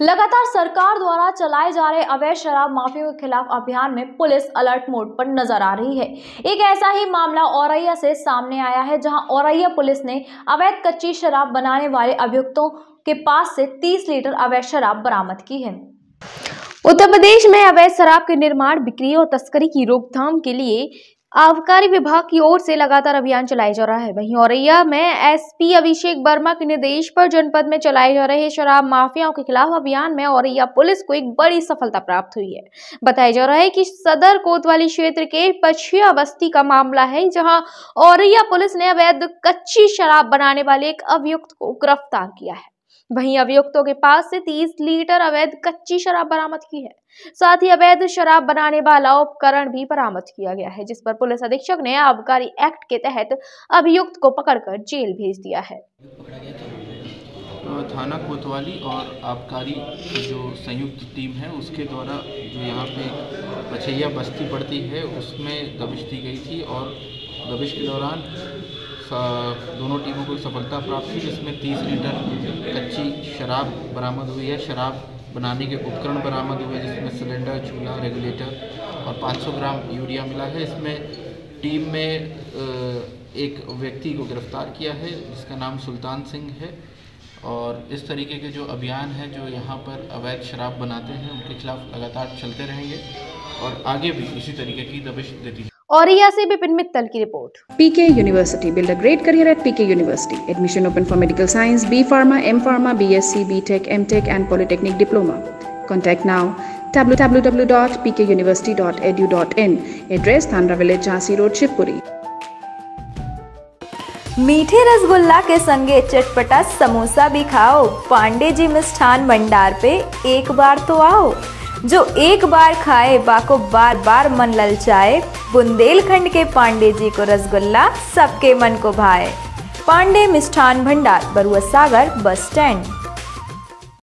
लगातार सरकार द्वारा चलाए जा रहे अवैध शराब माफियों के खिलाफ अभियान में पुलिस अलर्ट मोड पर नज़र आ रही है। एक ऐसा ही मामला औरैया से सामने आया है, जहाँ औरैया पुलिस ने अवैध कच्ची शराब बनाने वाले अभियुक्तों के पास से 30 लीटर अवैध शराब बरामद की है। उत्तर प्रदेश में अवैध शराब के निर्माण, बिक्री और तस्करी की रोकथाम के लिए आबकारी विभाग की ओर से लगातार अभियान चलाया जा रहा है। वहीं औरैया में एसपी अभिषेक वर्मा के निर्देश पर जनपद में चलाए जा रहे शराब माफियाओं के खिलाफ अभियान में औरैया पुलिस को एक बड़ी सफलता प्राप्त हुई है। बताया जा रहा है कि सदर कोतवाली क्षेत्र के पछिया बस्ती का मामला है, जहाँ औरैया पुलिस ने अवैध कच्ची शराब बनाने वाले एक अभियुक्त को गिरफ़्तार किया है। वहीं अभियुक्तों के पास से 30 लीटर अवैध कच्ची शराब बरामद की है। साथ ही अवैध शराब बनाने वाला उपकरण भी बरामद किया गया है, जिस पर पुलिस अधीक्षक ने आबकारी एक्ट के तहत अभियुक्त को पकड़कर जेल भेज दिया है। थाना कोतवाली और आबकारी जो संयुक्त टीम है, उसके द्वारा जो यहाँ पे पछैया बस्ती पड़ती है, उसमें दबिश दी गई थी और दबिश के दौरान दोनों टीमों को सफलता प्राप्त हुई, जिसमें 30 लीटर कच्ची शराब बरामद हुई है। शराब बनाने के उपकरण बरामद हुए, जिसमें सिलेंडर, चूल्हा, रेगुलेटर और 500 ग्राम यूरिया मिला है। इसमें टीम में एक व्यक्ति को गिरफ़्तार किया है, जिसका नाम सुल्तान सिंह है। और इस तरीके के जो अभियान है, जो यहाँ पर अवैध शराब बनाते हैं, उनके खिलाफ लगातार चलते रहेंगे और आगे भी इसी तरीके की दबिश देती और रिया से विपिन मित्तल की report. PK university build a great career at PK university admission open for medical science B pharma M pharma BSc BTech MTech and polytechnic diploma contact now www.pkuniversity.edu.in address थाना विलेज झांसी रोड शिवपुरी मीठे रसगुल्ला के संगे चटपटा समोसा भी खाओ। पांडे जी मिष्ठान भंडार पे एक बार तो आओ। जो एक बार खाए, बाको बार बार मन ललचाए। बुंदेलखंड के पांडे जी को रसगुल्ला सबके मन को भाए। पांडे मिष्ठान भंडार, बरुआ सागर, बस स्टैंड।